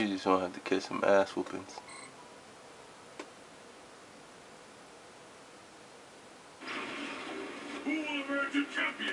You just to have to catch some ass whoopings. Who will emerge champion?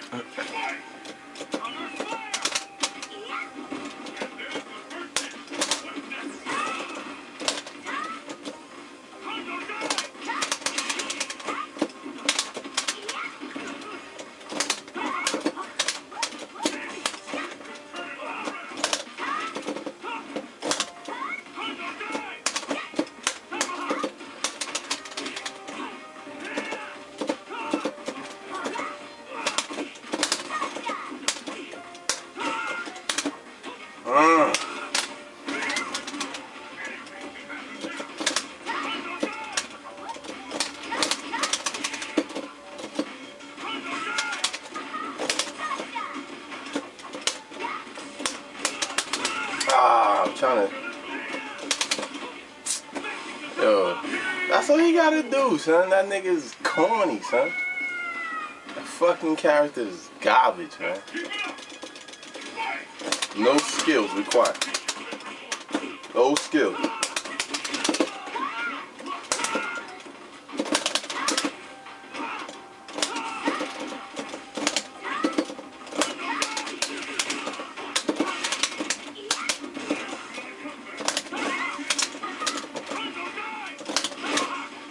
Uh. Ah, I'm trying to. Yo, that's all you gotta do, son. That nigga's corny, son. That fucking character is garbage, man. No skills required. No skills.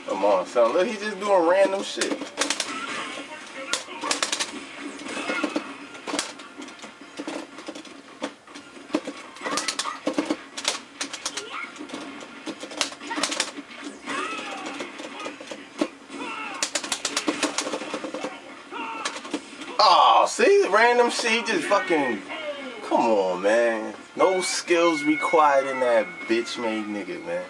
Come on, son. Look, he's just doing random shit. Oh, see? Random shit. Just fucking. Come on, man. No skills required in that bitch made nigga, man.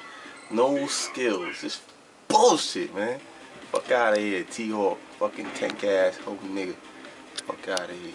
No skills. Just bullshit, man. Fuck out of here, T Hawk. Fucking tank ass, hope nigga. Fuck out of here.